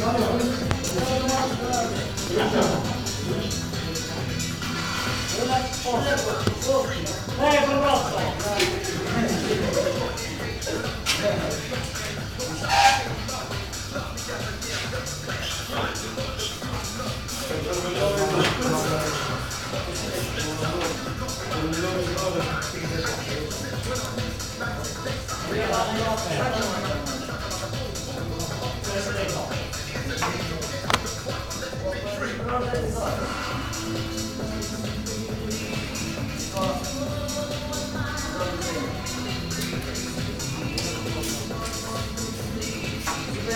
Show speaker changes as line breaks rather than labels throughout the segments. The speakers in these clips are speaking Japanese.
Eh, pronto! E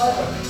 over.